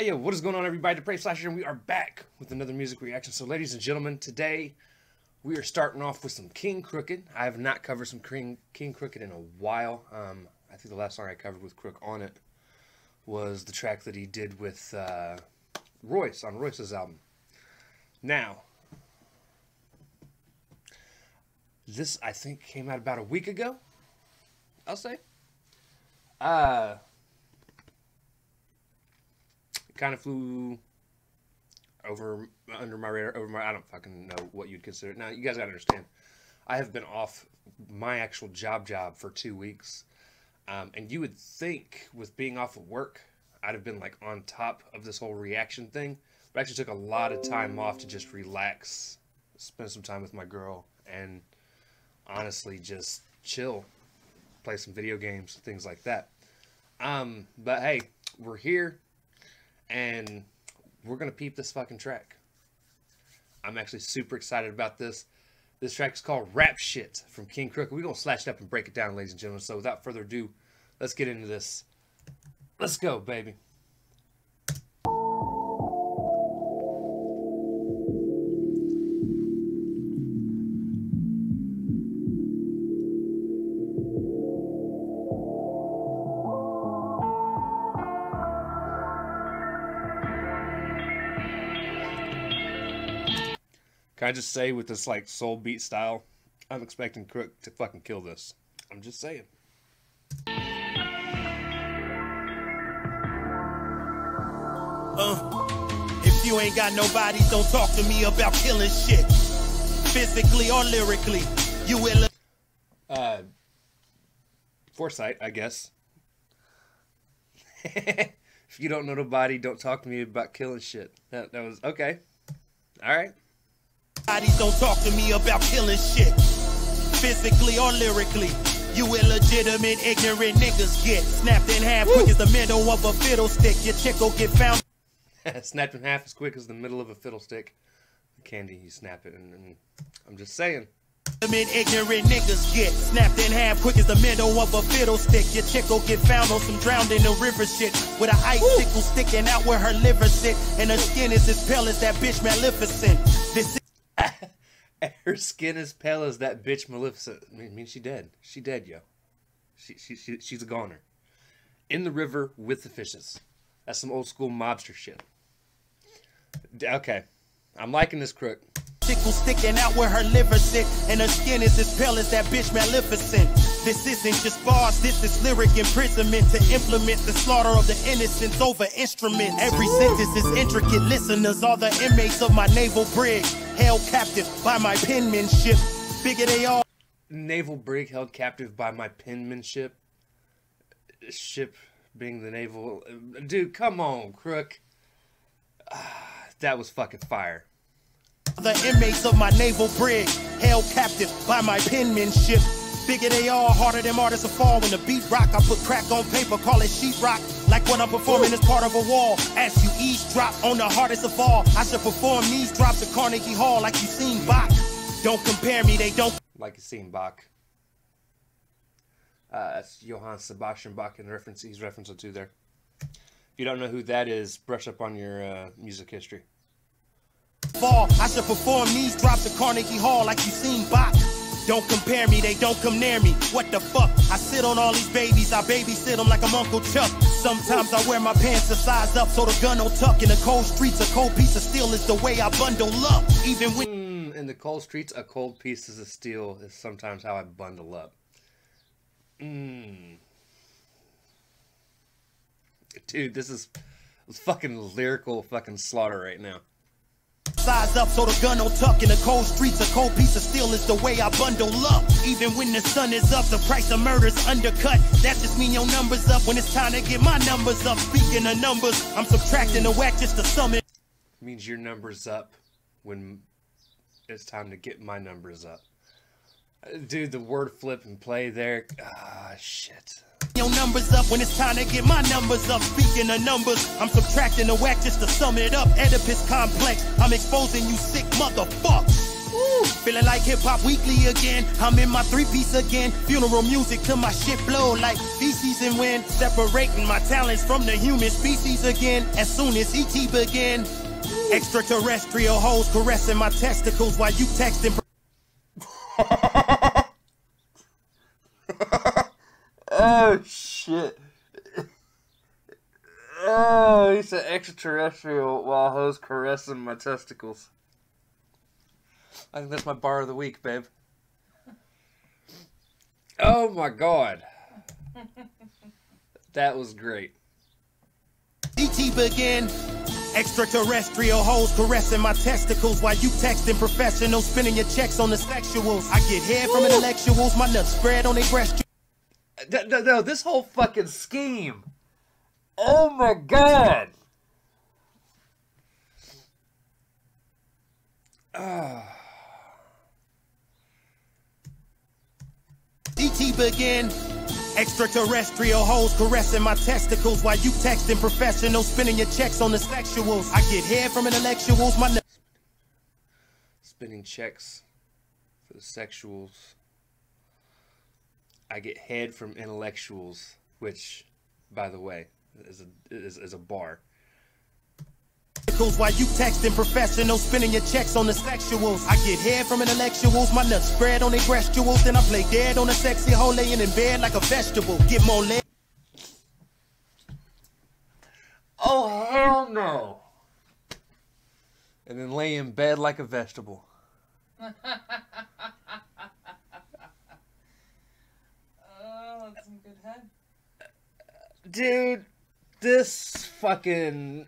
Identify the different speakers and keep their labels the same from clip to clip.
Speaker 1: Hey, yo, what is going on, everybody? Depraved Slasher, and we are back with another music reaction. So, ladies and gentlemen, today we are starting off with some King Crooked. I have not covered some King, King Crooked in a while. Um, I think the last song I covered with Crook on it was the track that he did with uh, Royce on Royce's album. Now, this I think came out about a week ago. I'll say. Uh, kind of flew over under my radar. Over my, I don't fucking know what you'd consider. Now, you guys gotta understand. I have been off my actual job job for two weeks, um, and you would think with being off of work, I'd have been like on top of this whole reaction thing. But I actually took a lot of time off to just relax, spend some time with my girl, and honestly just chill, play some video games, things like that. Um, but hey, we're here and we're gonna peep this fucking track. I'm actually super excited about this. This track is called Rap Shyt from King Crook. We're gonna slash it up and break it down, ladies and gentlemen. So without further ado, let's get into this. Let's go, baby. Can I just say with this like soul beat style, I'm expecting Crook to fucking kill this. I'm just saying.
Speaker 2: Uh, if you ain't got nobody, don't talk to me about killing shit. Physically or lyrically, you will.
Speaker 1: Uh, foresight, I guess. if you don't know nobody, don't talk to me about killing shit. That, that was okay. All right.
Speaker 2: Nobody don't talk to me about killing shit. Physically or lyrically. You illegitimate, ignorant niggas get snapped in half quick as the middle of a fiddlestick. Your chick will get found.
Speaker 1: Snapped in half as quick as the middle of a fiddlestick. Candy, you snap it, and, and I'm just saying.
Speaker 2: ignorant niggas get snapped in half quick as the middle of a fiddlestick. Your chick will get found on some drowned in the river shit with a icicle sticking out where her liver sit, and her skin is as pale as that bitch Maleficent. This
Speaker 1: her skin as pale as that bitch Maleficent. I mean, she dead. She dead, yo. She, she, she she's a goner. In the river with the fishes. That's some old school mobster shit. Okay, I'm liking this crook.
Speaker 2: Tickle sticking out where her liver sit, and her skin is as pale as that bitch Maleficent. This isn't just bars, this is lyric imprisonment to implement the slaughter of the innocents over instrument. Every sentence is intricate. Listeners are the inmates of my naval brig, held captive by my penmanship. Figure they all.
Speaker 1: Naval brig held captive by my penmanship. Ship being the naval. Dude, come on, crook. Ah, that was fucking fire.
Speaker 2: The inmates of my naval brig, held captive by my penmanship. Figure they are, harder than artists of fall. When the beat rock, I put crack on paper, call it sheetrock. Like what I'm performing is part of a wall. As you eavesdrop on the hardest of all, I should perform these drops at Carnegie Hall like you seen Bach. Don't compare me, they don't.
Speaker 1: Like you seen Bach. Uh, that's Johann Sebastian Bach in reference. He's referencing to there. If you don't know who that is, brush up on your uh, music history.
Speaker 2: Fall. I should perform these drops at Carnegie Hall like you seen Bach. Don't compare me, they don't come near me. What the fuck? I sit on all these babies, I babysit them like I'm Uncle Chuck. Sometimes I wear my pants to size up so the gun don't tuck. In the cold streets, a cold piece of steel is the way I bundle up. Even when.
Speaker 1: Mm, in the cold streets, a cold piece of steel is sometimes how I bundle up. Mmm. Dude, this is fucking lyrical fucking slaughter right now.
Speaker 2: Size up so the gun don't tuck in the cold streets. A cold piece of steel is the way I bundle up. Even when the sun is up, the price of murder's undercut. That just mean your numbers up when it's time to get my numbers up. Speaking of numbers, I'm subtracting the whack just to sum it.
Speaker 1: Means your numbers up when it's time to get my numbers up. Dude, the word flip and play there. Ah, shit.
Speaker 2: Your numbers up when it's time to get my numbers up. Speaking of numbers, I'm subtracting the whack just to sum it up. Oedipus complex, I'm exposing you sick motherfuckers. Feeling like hip hop weekly again. I'm in my three piece again. Funeral music till my shit blow like feces and wind. Separating my talents from the human species again. As soon as ET begin. Extraterrestrial hoes caressing my testicles while you texting.
Speaker 1: oh shit. Oh, he's an extraterrestrial while hoes caressing my testicles. I think that's my bar of the week, babe. Oh my god. That was great.
Speaker 2: ET begin. Extraterrestrial hoes caressing my testicles while you texting professionals, spending your checks on the sexuals. I get head from intellectuals, my nuts spread on their breast.
Speaker 1: No, no, no, this whole fucking scheme. Oh my god. Ah.
Speaker 2: ET begin. Extraterrestrial hoes caressing my testicles while you texting professionals, spending your checks on the sexuals. I get head from intellectuals, my nuts.
Speaker 1: Spending checks for the sexuals. I get head from intellectuals, which, by the way, is a is, is a bar.
Speaker 2: While you texting professionals, spending your checks on the sexuals. I get head from intellectuals, my nuts spread on their breastuals. Then I play dead on a sexy hoe laying in bed like a vegetable. Get more leg.
Speaker 1: Oh hell no! And then lay in bed like a vegetable.
Speaker 3: Oh, that's some good head.
Speaker 1: Dude, this fucking.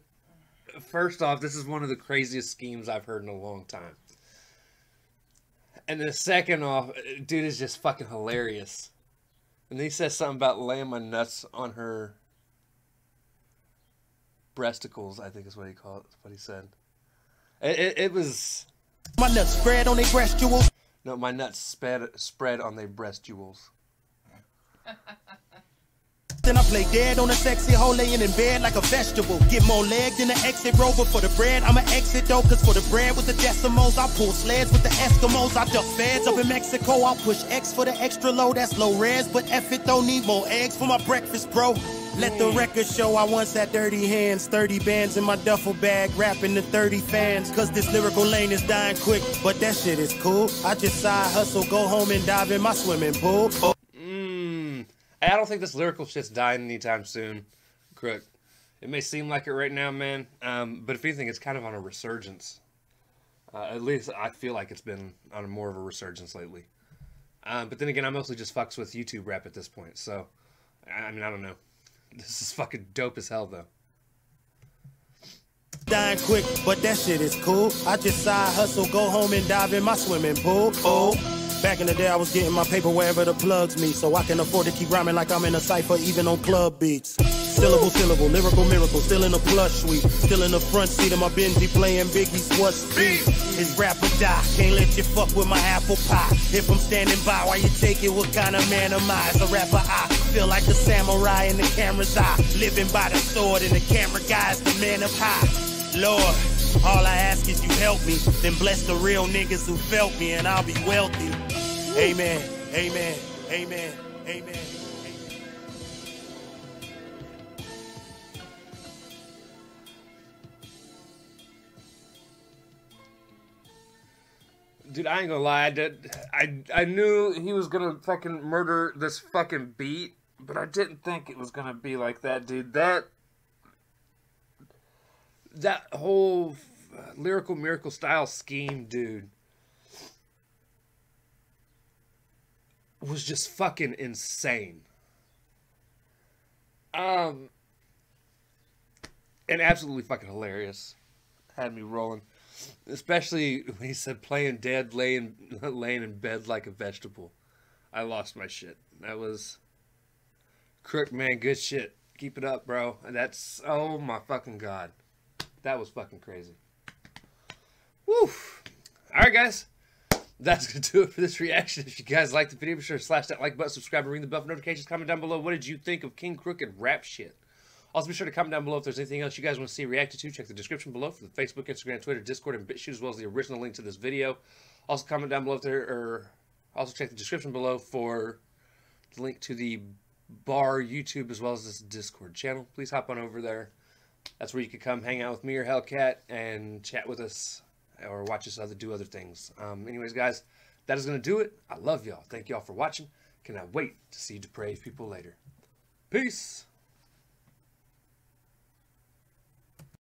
Speaker 1: First off, this is one of the craziest schemes I've heard in a long time. And the second off, dude is just fucking hilarious. And he says something about laying my nuts on her breasticles, I think is what he called what he said. It, it, it was
Speaker 2: My nuts spread on their breastuals.
Speaker 1: no, my nuts spread spread on their breast jewels.
Speaker 2: Then I play dead on a sexy hoe laying in bed like a vegetable. Get more leg than an exit rover for the bread. I'm an exit though, cause for the bread with the decimals, I pull sleds with the Eskimos. I duck feds up in Mexico. I'll push X for the extra low. That's low res, but F it don't need more eggs for my breakfast, bro. Let the record show I once had dirty hands, 30 bands in my duffel bag, rapping to 30 fans. Cause this lyrical lane is dying quick, but that shit is cool. I just side hustle, go home and dive in my swimming pool. Oh.
Speaker 1: I don't think this lyrical shit's dying anytime soon, Crook. It may seem like it right now, man, um, but if anything, it's kind of on a resurgence. Uh, at least I feel like it's been on a more of a resurgence lately. Um, but then again, I mostly just fucks with YouTube rap at this point, so I, I mean, I don't know. This is fucking dope as hell, though.
Speaker 2: dying quick, but that shit is cool. I just side hustle, go home and dive in my swimming pool. Oh, back in the day, I was getting my paper wherever the plugs me, so I can afford to keep rhyming like I'm in a cipher, even on club beats. Syllable, syllable, lyrical miracle, still in the plush suite, still in the front seat of my Benji playing Biggie's What's Beef. His rap or die, can't let you fuck with my apple pie. If I'm standing by while you take it, what kind of man am I? As a rapper, I feel like a samurai in the camera's eye, living by the sword, and the camera guy's the man of high. Lord, all I ask is you help me, then bless the real niggas who felt me, and I'll be wealthy. Amen, amen, amen, amen.
Speaker 1: Dude, I ain't gonna lie. I did. I I knew he was gonna fucking murder this fucking beat, but I didn't think it was gonna be like that, dude. That that whole lyrical miracle style scheme, dude, was just fucking insane. Um, and absolutely fucking hilarious. Had me rolling. Especially when he said playing dead, laying laying in bed like a vegetable. I lost my shit. That was crook man, good shit. Keep it up, bro. That's oh my fucking god. That was fucking crazy. Woo! Alright guys. That's gonna do it for this reaction. If you guys liked the video, be sure to slash that like button, subscribe, and ring the bell for notifications. Comment down below what did you think of King Crooked rap shit. Also, be sure to comment down below if there's anything else you guys want to see reacted to. Check the description below for the Facebook, Instagram, Twitter, Discord, and BitChute, as well as the original link to this video. Also, comment down below if there, or also check the description below for the link to the bar YouTube as well as this Discord channel. Please hop on over there. That's where you can come hang out with me or Hellcat and chat with us or watch us other do other things. Um, anyways, guys, that is going to do it. I love y'all. Thank y'all for watching. Cannot wait to see depraved people later. Peace.